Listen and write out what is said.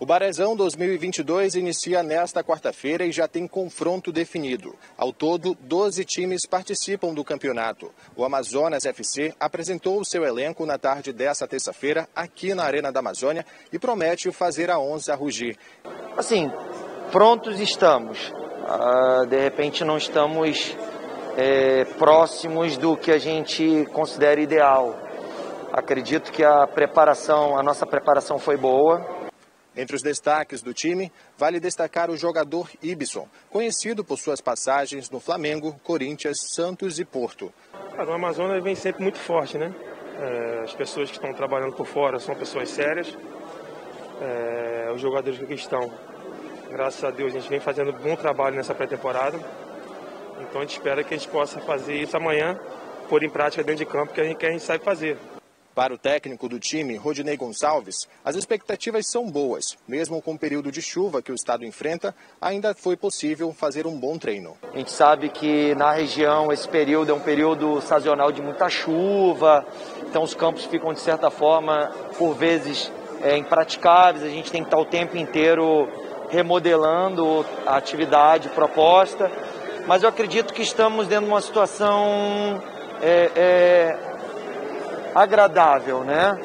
O Barezão 2022 inicia nesta quarta-feira e já tem confronto definido. Ao todo, 12 times participam do campeonato. O Amazonas FC apresentou o seu elenco na tarde desta terça-feira aqui na Arena da Amazônia e promete fazer a onça rugir. Assim, prontos estamos. Uh, de repente não estamos é, próximos do que a gente considera ideal. Acredito que a preparação, a nossa preparação foi boa entre os destaques do time, vale destacar o jogador Ibson, conhecido por suas passagens no Flamengo, Corinthians, Santos e Porto. o Amazonas vem sempre muito forte, né? É, as pessoas que estão trabalhando por fora são pessoas sérias. É, os jogadores que estão, graças a Deus, a gente vem fazendo bom trabalho nessa pré-temporada. Então a gente espera que a gente possa fazer isso amanhã, pôr em prática dentro de campo, que que a gente sabe fazer. Para o técnico do time, Rodinei Gonçalves, as expectativas são boas. Mesmo com o período de chuva que o estado enfrenta, ainda foi possível fazer um bom treino. A gente sabe que na região esse período é um período sazonal de muita chuva, então os campos ficam de certa forma, por vezes, é, impraticáveis. A gente tem que estar o tempo inteiro remodelando a atividade proposta. Mas eu acredito que estamos dentro de uma situação é, é, agradável, né?